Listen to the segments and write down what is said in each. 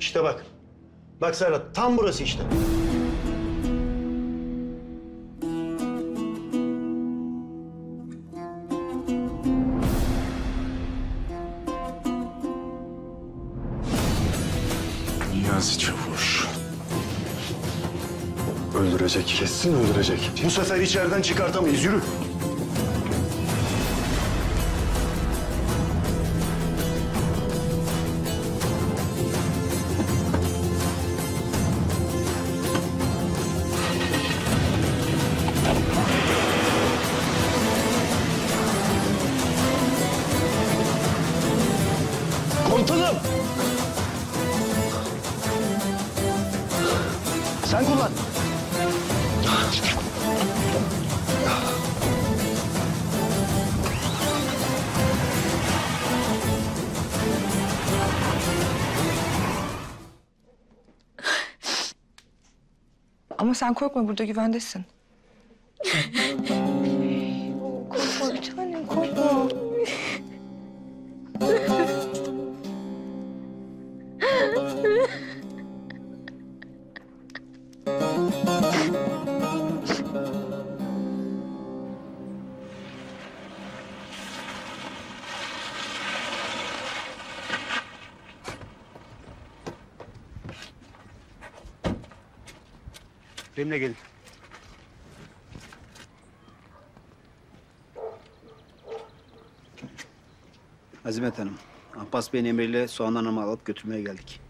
İşte bak. Bak Serhat tam burası işte. Niyazi Çavuş. Öldürecek, kesin öldürecek. Bu sefer içeriden çıkartamayız. Yürü. Sen kullan. Ama sen korkma burada güvendesin. Benimle gelin. Azimet Hanım, Abbas Bey'in emriyle Soğan Hanım'ı alıp götürmeye geldik.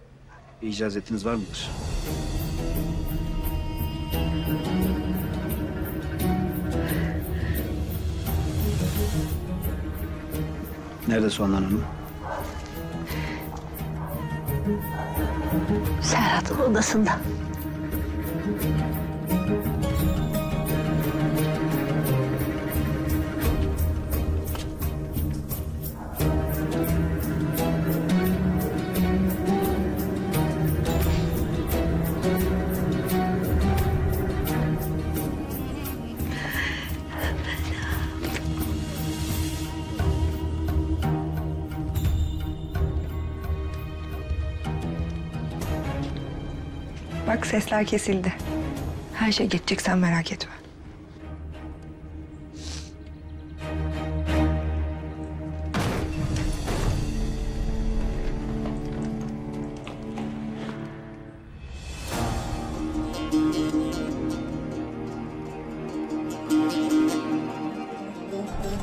Bir icazetiniz var mıdır? Nerede Soğan Hanım? Serhat'ın odasında. Bak sesler kesildi. Her şey geçecek sen merak etme.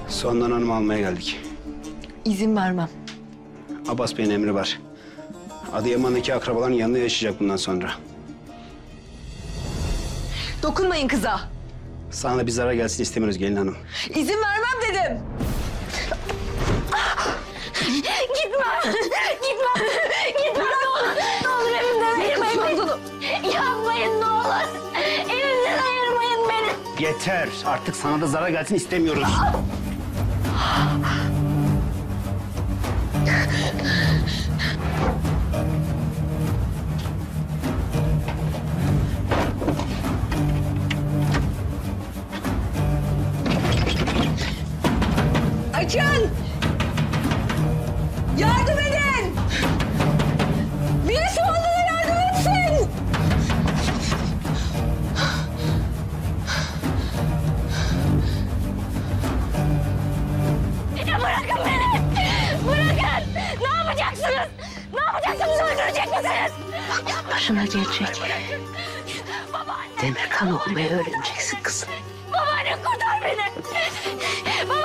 Soğan Hanım'ı almaya geldik. İzin vermem. Abbas Bey'in emri var. Adıyaman'daki akrabaların yanında yaşayacak bundan sonra. Dokunmayın kıza. Sana da bir zarar gelsin istemiyoruz gelin hanım. İzin vermem dedim. Gitme! Gitme! Gitme ne olur! Ne olur evimden ayırmayın beni! Yapmayın ne olur! Evimden ayırmayın beni! Yeter. Artık sana da zarar gelsin istemiyoruz. Açın! Yardım edin! Birisi bana yardım etsin! Ya bırakın beni! Bırakın! Ne yapacaksınız? Ne yapacaksınız? Öldürecek misiniz? Başına gelecek. Demir kan olmayı öğreneceksin kızım.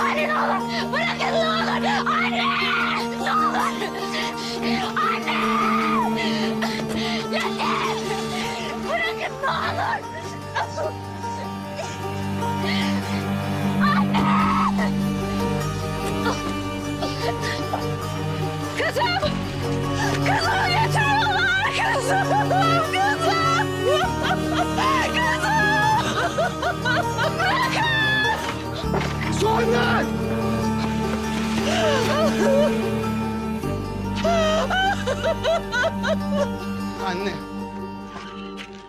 Babaanne ne olur! Bırakın ne! Anne! Ne! Anne! Yeter! Bırakın ne! Kızım! Anne.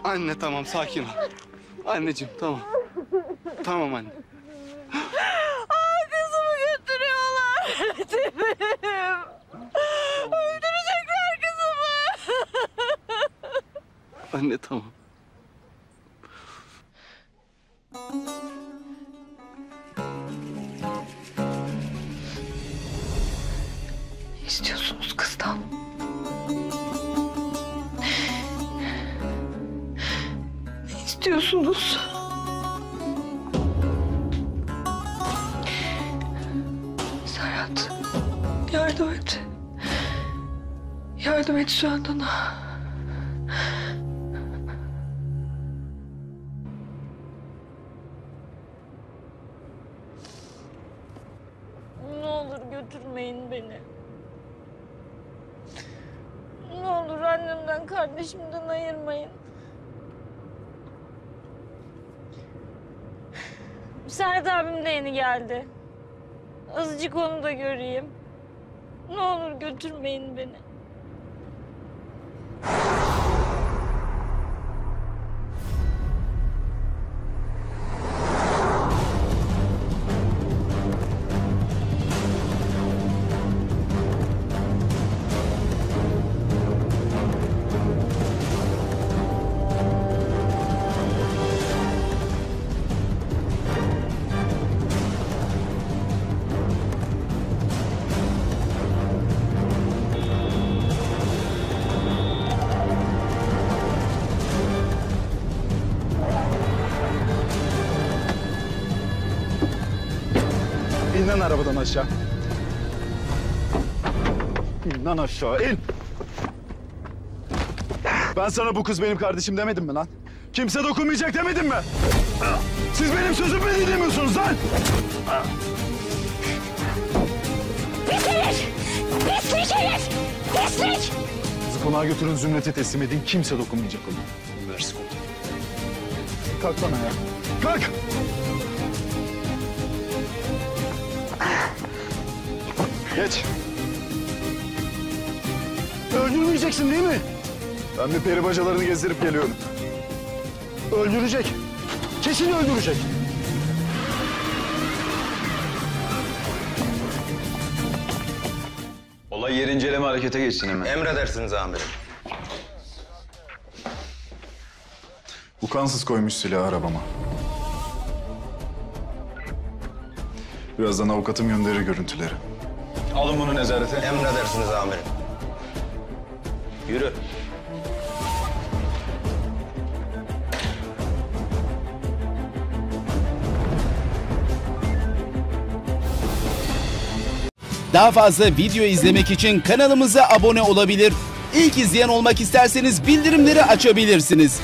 Anne tamam sakin ol. Anneciğim tamam. Tamam anne. Kızımı götürüyorlar. Öldürecekler kızımı. Anne tamam. İstiyorsunuz kızdan? Ne istiyorsunuz? Serhat, yardım et. Yardım et ona. Ne olur götürmeyin beni. Ne olur annemden kardeşimden ayırmayın. Serhat abim de yeni geldi. Azıcık onu da göreyim. Ne olur götürmeyin beni. İn lan arabadan aşağı. İn aşağı in. Ben sana bu kız benim kardeşim demedim mi lan? Kimse dokunmayacak demedim mi? Siz benim sözümü mü dinlemiyorsunuz lan? Pis herif! Pislik herif! Pislik! Kızı konağa götürün zümrete teslim edin. Kimse dokunmayacak ona. Versin Kalk lan ayağa. Kalk! Geç. Öldürmeyeceksin değil mi? Ben bir peri bacalarını gezdirip geliyorum. Öldürecek. Kesin öldürecek. Olay yeri inceleme harekete geçsin hemen. Emredersiniz amirim. Bu kansız koymuş silahı arabama. Birazdan avukatım gönderir görüntüleri. Alın bunu nezarete. Emredersiniz amirim. Yürü. Daha fazla video izlemek için kanalımıza abone olabilir. İlk izleyen olmak isterseniz bildirimleri açabilirsiniz.